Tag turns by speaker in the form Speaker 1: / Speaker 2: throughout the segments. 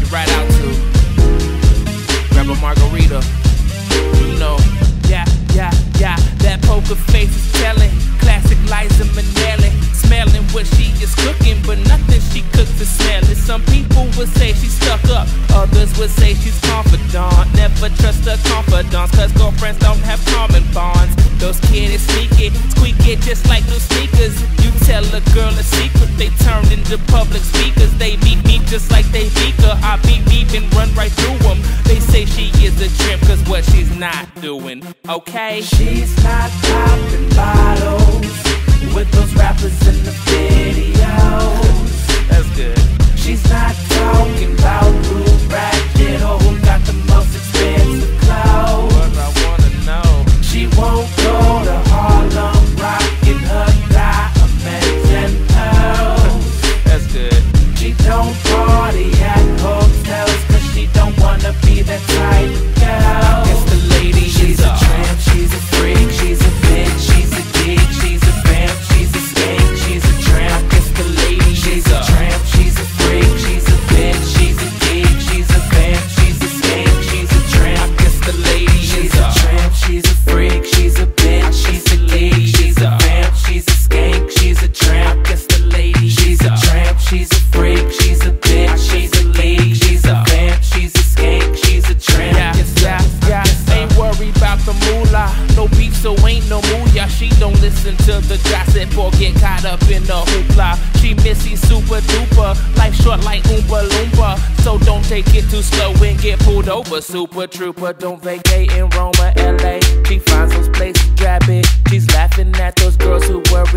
Speaker 1: You ride out to grab a margarita. You know, yeah, yeah, yeah. That poker face is telling. Classic Liza Minnelli, smelling what she is cooking, but nothing she cooks is smelling. Some people would say she's stuck up, others would say she's confidant. Never trust a confidants, cause girlfriends don't have common bonds. Those kids sneak it, squeak it just like new sneakers. You tell a girl a secret, they turn into public speakers. They just like they beat her. I beat beep and run right through them. They say she is a trip, cause what she's not doing, okay? She's
Speaker 2: not popping
Speaker 1: the moolah. No beef, so ain't no moolah. She don't listen to the gossip or get caught up in the hoopla. She missy super duper. Life short like Oompa Loompa. So don't take it too slow and get pulled over. Super trooper, don't vacate in Roma, LA. She finds those places drabby. She's laughing at those girls who worry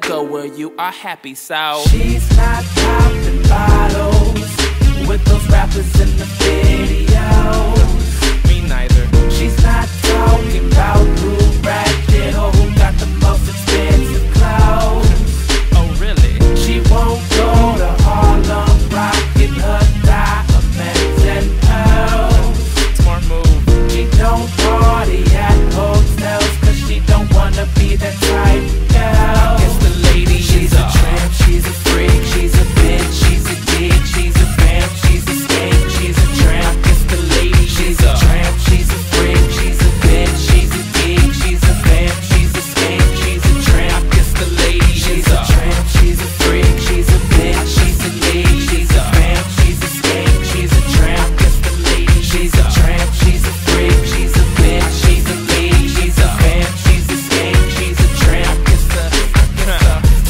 Speaker 1: to go where you are happy, so.
Speaker 2: She's not popping bottles with those
Speaker 1: rappers in the videos. Me neither. She's not talking about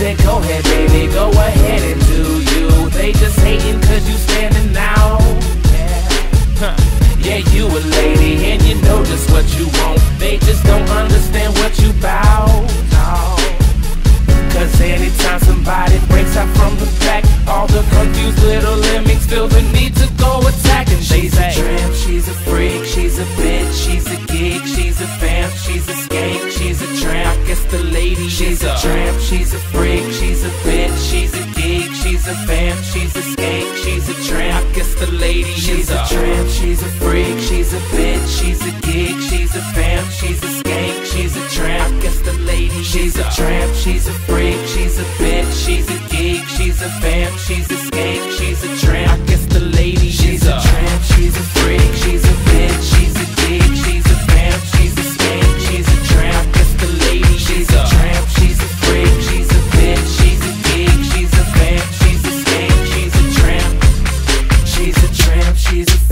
Speaker 1: Then go ahead, baby, go ahead and do you. They just hating cause you standing out. Huh. Yeah, you a lady and you know just what you want. They just don't understand what you bout. No. Cause anytime somebody breaks out from the pack, all the confused little lemmings feel the need to go attack. And she's a tramp,
Speaker 2: she's a
Speaker 1: freak, lady She's a tramp, she's a freak, she's a bitch, she's a geek, she's a vamp, she's a skank, she's a tramp. Guess the lady She's a tramp, she's a freak, she's a bitch, she's a geek, she's a vamp, she's a skank, she's a tramp. I Guess the lady She's a tramp, she's a freak, she's a bitch, she's a geek, she's a vamp, she's a skank, she's a tramp. I Guess the lady She's a tramp, she's a freak, she's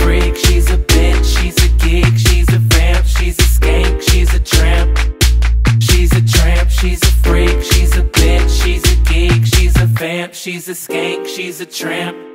Speaker 1: freak, she's a bitch, she's a geek, she's a vamp, she's a skank, she's a tramp. She's a tramp, she's a freak, she's a bitch, she's a geek, she's a vamp, she's a skank, she's a tramp.